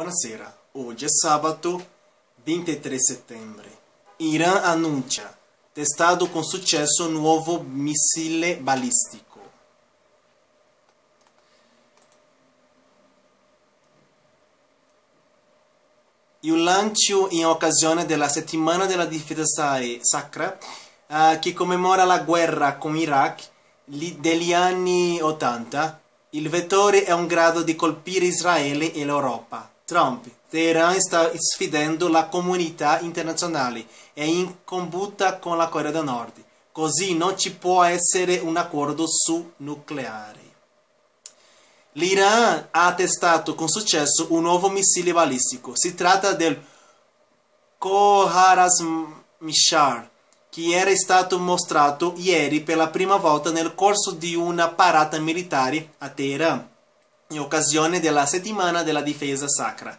Buonasera, oggi è sabato 23 settembre. Iran annuncia testato con successo nuovo missile balistico. Il lancio in occasione della settimana della difesa sacra uh, che commemora la guerra con Iraq degli anni 80, il vettore è un grado di colpire Israele e l'Europa. Trump, Teheran sta sfidando la comunità internazionale e in combutta con la Corea del Nord. Così non ci può essere un accordo su nucleare. L'Iran ha testato con successo un nuovo missile balistico. Si tratta del Khoharazmishar, che era stato mostrato ieri per la prima volta nel corso di una parata militare a Teheran, in occasione della settimana della difesa sacra,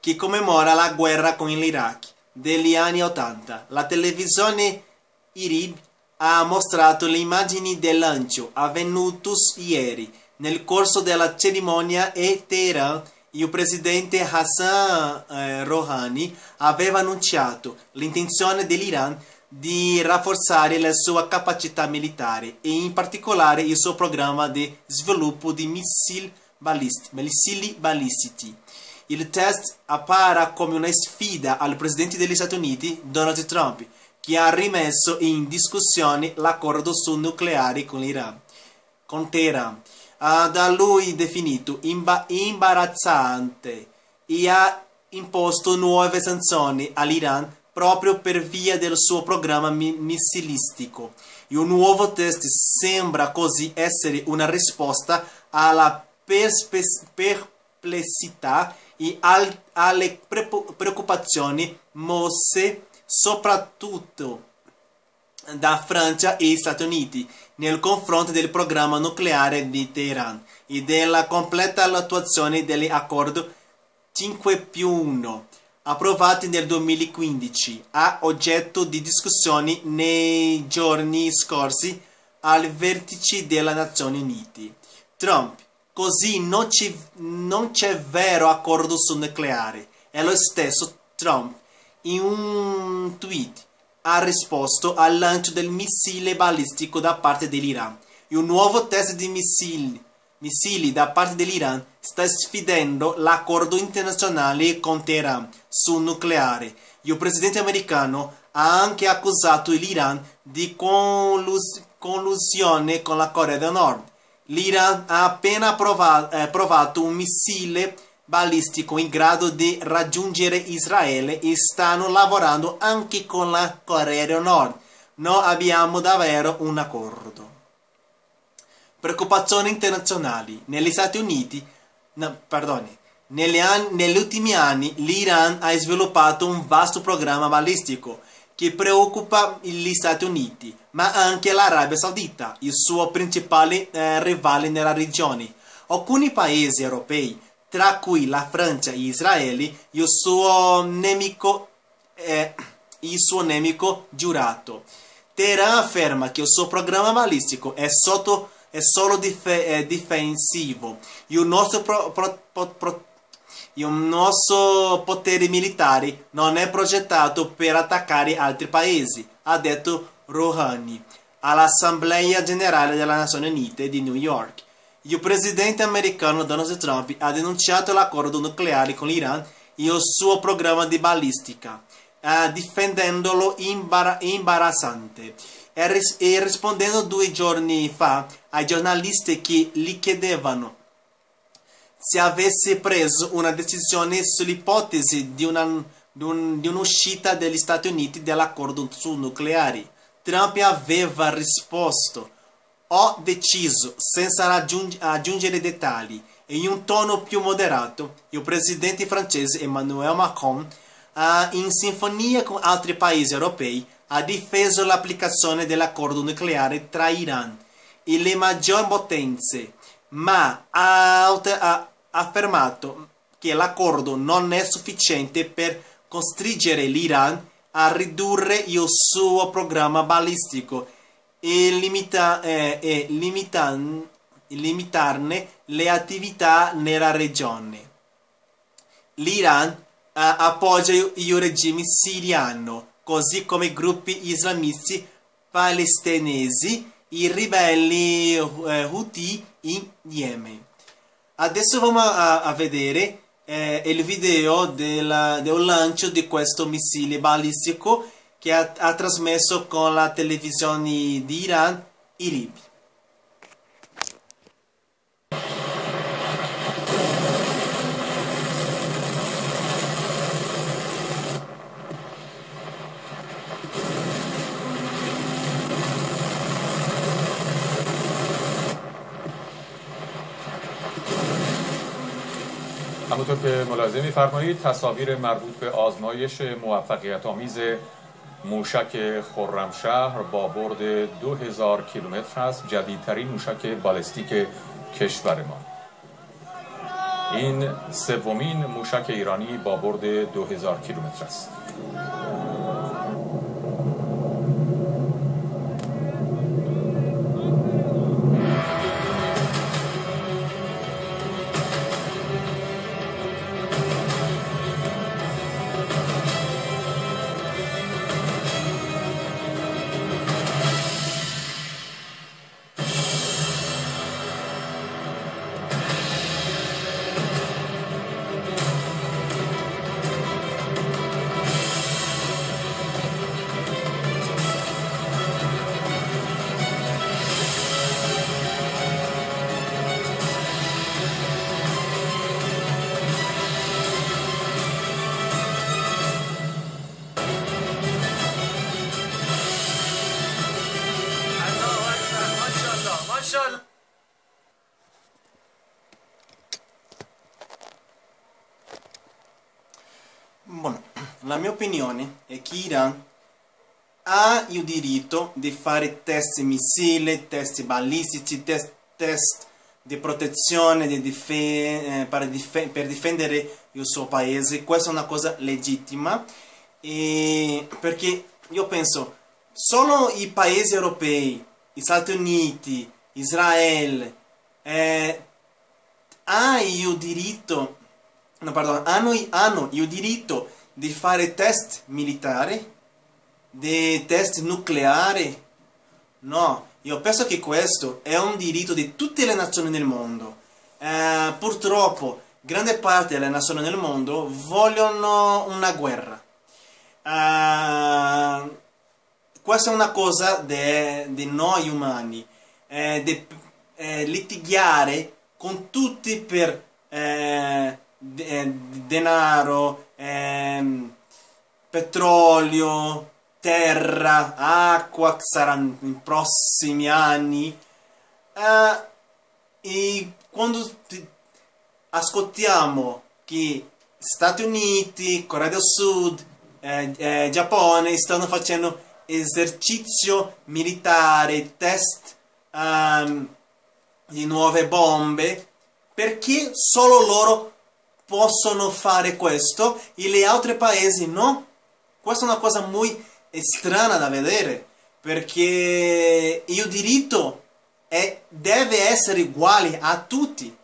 che commemora la guerra con l'Iraq degli anni 80. La televisione IRIB ha mostrato le immagini del lancio avvenuto ieri nel corso della cerimonia e Teheran il presidente Hassan eh, Rouhani aveva annunciato l'intenzione dell'Iran di rafforzare la sua capacità militare e in particolare il suo programma di sviluppo di missili, balist missili balistici. Il test appare come una sfida al presidente degli Stati Uniti, Donald Trump, che ha rimesso in discussione l'accordo sul nucleare con l'Iran. Con Teheran, uh, da lui definito imba imbarazzante e ha imposto nuove sanzioni all'Iran proprio per via del suo programma mi missilistico. Il nuovo test sembra così essere una risposta alla perplessità e al alle preoccupazioni mosse soprattutto da Francia e Stati Uniti nel confronto del programma nucleare di Teheran e della completa attuazione dell'accordo 5 più 1 approvati nel 2015, a oggetto di discussioni nei giorni scorsi al vertice delle Nazioni Unite. Trump, così non c'è, non c'è vero accordo sul nucleare. È lo stesso Trump, in un tweet, ha risposto al lancio del missile balistico da parte dell'Iran. Il nuovo test di missili missili da parte dell'Iran sta sfidando l'accordo internazionale con Teheran sul nucleare. Il presidente americano ha anche accusato l'Iran di collus collusione con la Corea del Nord. L'Iran ha appena provato, eh, provato un missile balistico in grado di raggiungere Israele e stanno lavorando anche con la Corea del Nord. Non abbiamo davvero un accordo. Preoccupazioni internazionali. Negli Stati Uniti, no, perdoni, negli, negli ultimi anni l'Iran ha sviluppato un vasto programma balistico che preoccupa gli Stati Uniti, ma anche l'Arabia Saudita, il suo principale eh, rivale nella regione. Alcuni paesi europei, tra cui la Francia e Israele, il suo nemico, eh, il suo nemico giurato. Teheran afferma che il suo programma balistico è sotto è solo dif è difensivo. Il nostro, pro, pro, pro, il nostro potere militare non è progettato per attaccare altri paesi, ha detto Rouhani all'Assemblea Generale delle Nazioni Unite di New York. Il presidente americano Donald Trump ha denunciato l'accordo nucleare con l'Iran e il suo programma di balistica, eh, difendendolo imbar imbarazzante e, ris rispondendo due giorni fa ai giornalisti che gli chiedevano se avesse preso una decisione sull'ipotesi di, di, un, un'uscita degli Stati Uniti dall'accordo sul nucleare. Trump aveva risposto ho deciso, senza aggiung aggiungere dettagli, in un tono più moderato, il presidente francese Emmanuel Macron, uh, in sinfonia con altri paesi europei, ha difeso l'applicazione dell'accordo nucleare tra Iran e le maggiori potenze, ma ha, ha affermato che l'accordo non è sufficiente per costringere l'Iran a ridurre il suo programma balistico e, limita, eh, e limitan, limitarne le attività nella regione. l'Iran appoggia il regime siriano, così come i gruppi islamisti palestinesi, i ribelli eh, Houthi in Yemen. Adesso andiamo a, a vedere eh, il video del, del, lancio di questo missile balistico che ha, ha trasmesso con la televisione di Iran IRIB. همونطور که ملاحظه میفرمایید تصاویر مربوط به آزمایش موفقیت آمیز موشک خرمشهر با برد 2000 کیلومتر است جدیدترین موشک بالستیک کشور ما. این سومین موشک ایرانی با برد 2000 کیلومتر است. Mia opinione è che Iran ha il diritto di fare test missili, test balistici, test, test di protezione di dif eh, per, dif per, difendere il suo paese. Questa è una cosa legittima e perché io penso solo i paesi europei, gli Stati Uniti, Israele, eh, ha il diritto no, pardon, hanno, hanno il diritto di fare test militari, di test nucleari. No, io penso che questo è un diritto di tutte le nazioni del mondo. Eh, purtroppo, grande parte delle nazioni del mondo vogliono una guerra. Eh, questa è una cosa di noi umani, eh, di eh, litigare con tutti per eh, eh, denaro, ehm, petrolio, terra, acqua che saranno nei prossimi anni. Eh, e quando ascoltiamo che Stati Uniti, Corea del Sud, eh, eh, Giappone stanno facendo esercizio militare, test um, di nuove bombe, perché solo loro possono fare questo e gli altri paesi no. Questa è una cosa molto strana da vedere perché il diritto è, deve essere uguale a tutti.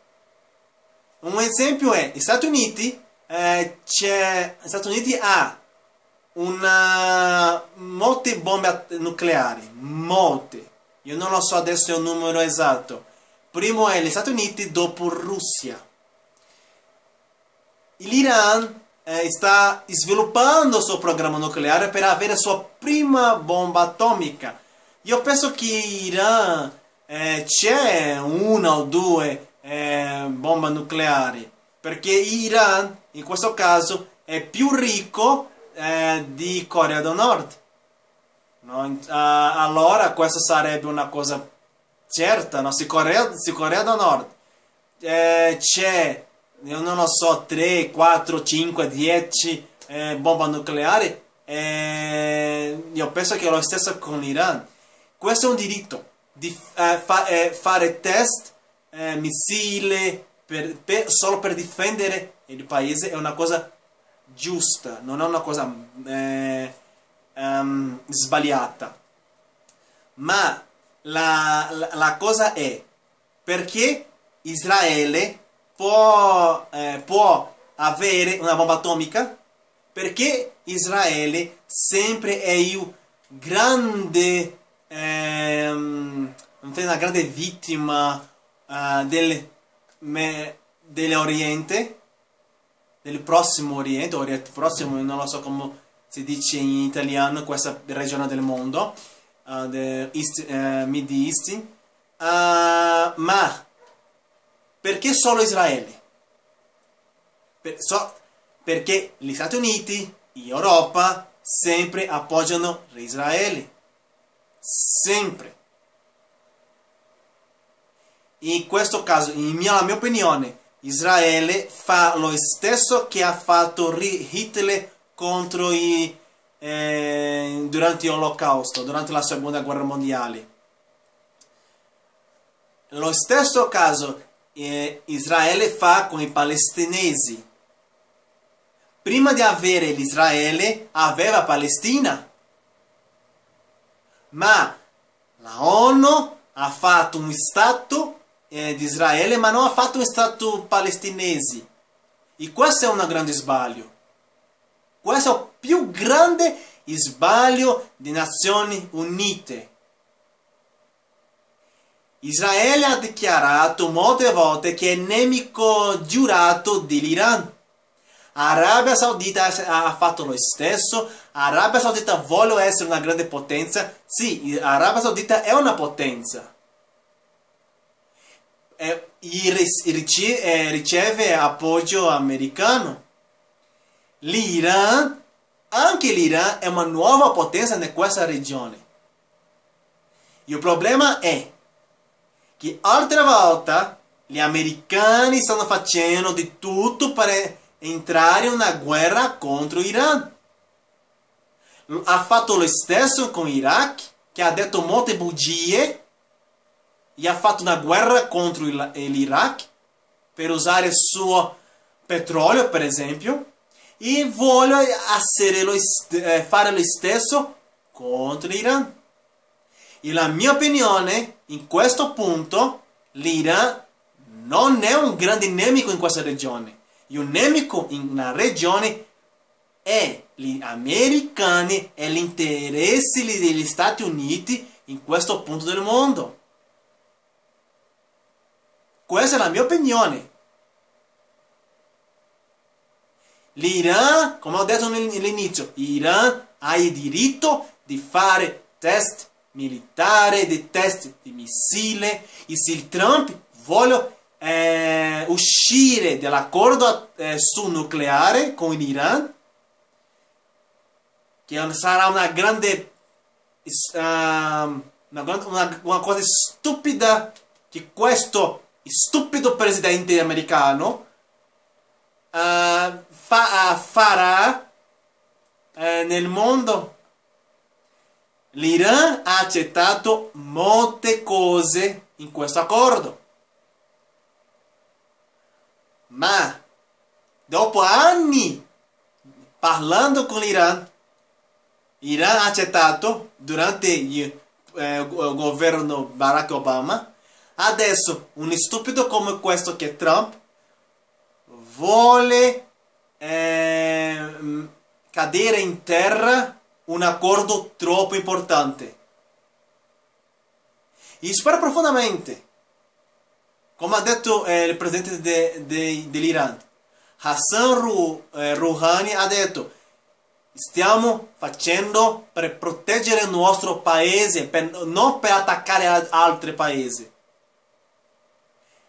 Un esempio è Stati Uniti, eh, gli Stati Uniti ha una, molte bombe nucleari, molte. Io non lo so adesso il numero esatto. Primo è gli Stati Uniti, dopo Russia l'Iran eh, sta sviluppando il suo programma nucleare per avere la sua prima bomba atomica. Io penso che in Iran eh, c'è una o due eh, bombe nucleari, perché Iran in questo caso è più ricco eh, di Corea del Nord. No? Uh, allora questa sarebbe una cosa certa, no? se, Corea, se Corea del Nord eh, c'è io non lo so, 3, 4, 5, 10 eh, bombe nucleari, eh, io penso che è lo stesso con l'Iran. Questo è un diritto di eh, fa, eh, fare test, eh, missili, per, per, solo per difendere il paese, è una cosa giusta, non è una cosa um, sbagliata. Ma la, la, la cosa è perché Israele può, eh, può avere una bomba atomica? Perché Israele sempre è il grande, ehm, una grande vittima uh, del, dell'Oriente, del prossimo Oriente, Oriente Prossimo, non lo so come si dice in italiano, questa regione del mondo, uh, East, uh, Mid East, uh, ma perché solo Israele? Per, so, perché gli Stati Uniti, Europa, sempre appoggiano Israele. Sempre. In questo caso, in mia, la mia opinione, Israele fa lo stesso che ha fatto Hitler contro i, eh, durante l'Olocausto, durante la seconda guerra mondiale. Lo stesso caso Israele fa con i palestinesi. Prima di avere l'Israele aveva Palestina, ma la ONU ha fatto un Stato eh, di Israele, ma non ha fatto un Stato palestinese. E questo è un grande sbaglio. Questo è il più grande sbaglio di Nazioni Unite. Israele ha dichiarato molte volte che è nemico giurato dell'Iran. Arabia Saudita ha fatto lo stesso. Arabia Saudita vuole essere una grande potenza. Sì, Arabia Saudita è una potenza. E riceve appoggio americano. L'Iran, anche l'Iran è una nuova potenza in questa regione. Il problema è che altra volta gli americani stanno facendo di tutto per entrare in una guerra contro l'Iran. Ha fatto lo stesso con l'Iraq, che ha detto molte bugie e ha fatto una guerra contro l'Iraq per usare il suo petrolio, per esempio e vuole eh, fare lo stesso contro l'Iran. E la mia opinione, in questo punto, l'Iran non è un grande nemico in questa regione. Il nemico in una regione è gli americani e gli interessi degli Stati Uniti in questo punto del mondo. Questa è la mia opinione. L'Iran, come ho detto all'inizio, l'Iran ha il diritto di fare test militare, di test di missile e se il Trump vuole eh, uscire dall'accordo eh, sul nucleare con l'Iran, che sarà una grande, uh, una, una, una cosa stupida che questo stupido presidente americano uh, fa, farà eh, nel mondo. L'Iran ha accettato molte cose in questo accordo. Ma dopo anni parlando con l'Iran, l'Iran ha accettato durante il eh, governo Barack Obama, adesso un stupido come questo che Trump vuole eh, cadere in terra un accordo troppo importante. E spero profondamente, come ha detto eh, il presidente de, de, dell'Iran, Hassan eh, Rouhani ha detto stiamo facendo per proteggere il nostro paese, per, non per attaccare altri paesi.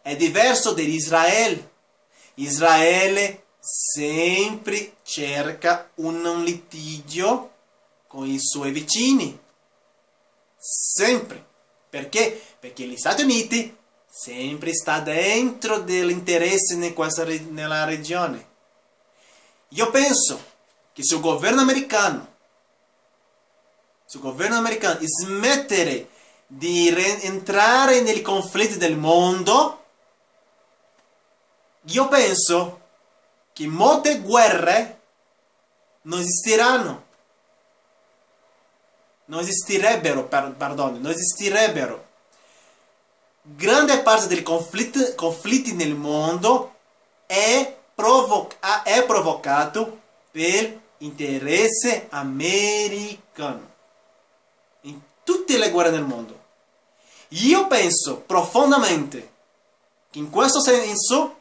È diverso dell'Israele. Israele sempre cerca un litigio con i suoi vicini. Sempre. Perché? Perché gli Stati Uniti sempre sta dentro dell'interesse nella regione. Io penso che se il governo americano, se il governo americano smettere di entrare nei conflitti del mondo, io penso che molte guerre non esisteranno. Non esistirebbero, per, pardon, non esistirebbero. Grande parte dei conflitti, conflitti nel mondo è provoca- è provocato per interesse americano in tutte le guerre del mondo. Io penso profondamente che in questo senso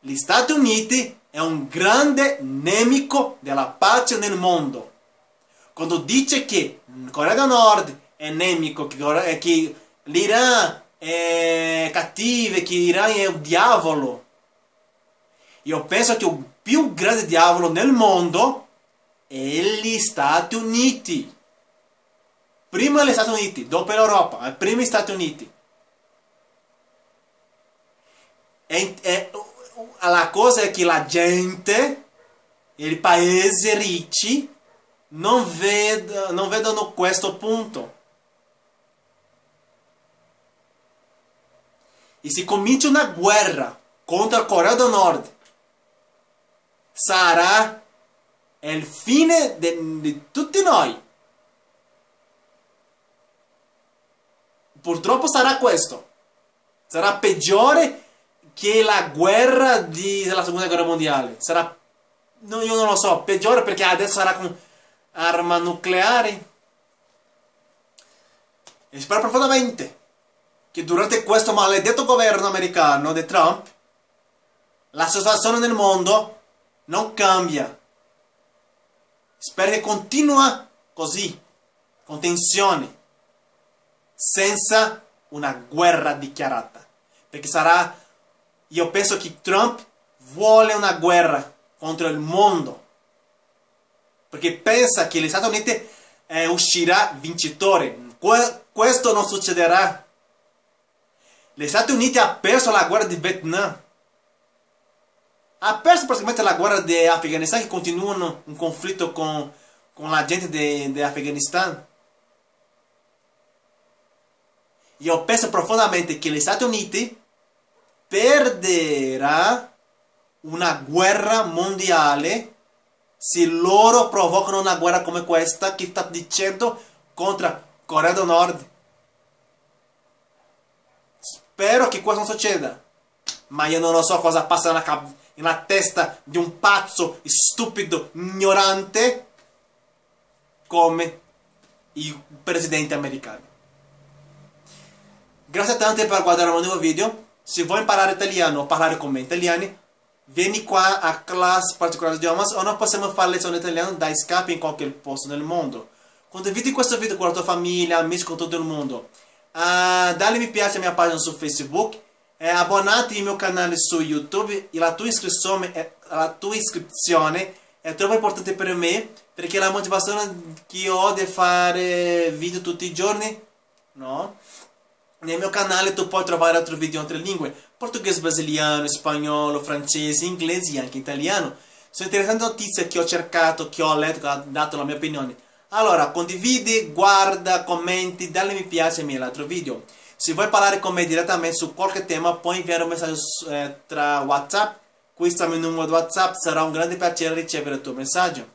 gli Stati Uniti è un grande nemico della pace nel mondo. Quando dice che Corea del Nord è nemico, che, che l'Iran è cattivo, che l'Iran è un diavolo, io penso che il più grande diavolo nel mondo è gli Stati Uniti. Prima gli Stati Uniti, dopo l'Europa, prima gli Stati Uniti. E, e, la cosa è che la gente, i paesi ricchi, non, ved, non vedono questo punto. E si comincia una guerra contro la Corea del Nord sarà il fine di tutti noi. Purtroppo sarà questo. Sarà peggiore che la guerra di, della seconda guerra mondiale. Sarà, no, io non lo so, peggiore perché adesso sarà con arma nucleare. E spero profondamente che durante questo maledetto governo americano di Trump la situazione nel mondo non cambia. Spero che continua così, con tensione, senza una guerra dichiarata. Perché sarà, io penso che Trump vuole una guerra contro il mondo. Perché pensa che gli Stati Uniti eh, uscirà vincitore. Que questo non succederà. Gli Stati Uniti hanno perso la guerra di Vietnam ha perso praticamente la guerra di Afghanistan che continua un conflitto con, con la gente di Afghanistan. Io penso profondamente che gli Stati Uniti perderà una guerra mondiale se loro provocano una guerra come questa che sta dicendo contro Corea del Nord. Spero che questo non succeda, ma io non lo so cosa passa nella nella testa di un pazzo stupido, ignorante come i presidenti americani. Grazie tante per guardare il nuovo video. Se vuoi imparare italiano o parlare con me italiani, vieni qua a Class Particolare Idiomas o noi possiamo fare lezioni di italiano da Skype in qualche posto nel mondo. Condividi questo video con la tua famiglia, amici, con tutto il mondo. Uh, dai mi piace alla mia pagina su Facebook eh, abbonati al mio canale su YouTube e la tua iscrizione, è, la tua iscrizione è troppo importante per me perché la motivazione che ho di fare video tutti i giorni, no? Nel mio canale tu puoi trovare altri video in altre lingue, portoghese, brasiliano, spagnolo, francese, inglese e anche italiano. Sono interessanti notizie che ho cercato, che ho letto, che ho dato la mia opinione. Allora, condividi, guarda, commenti, dai mi piace e l'altro video. Se vuoi parlare con me direttamente su qualche tema, puoi inviare un messaggio eh, tra WhatsApp. Questo è il mio numero di WhatsApp, sarà un grande piacere ricevere il tuo messaggio.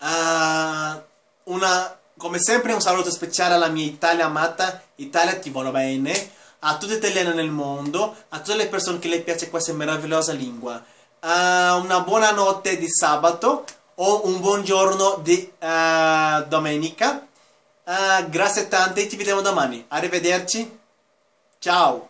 Uh, una, come sempre un saluto speciale alla mia Italia amata, Italia ti vuole bene, a tutti gli italiani nel mondo, a tutte le persone che le piace questa meravigliosa lingua. Uh, una buona notte di sabato o un buon giorno di uh, domenica Uh, grazie tante, ci vediamo domani. Arrivederci. Ciao.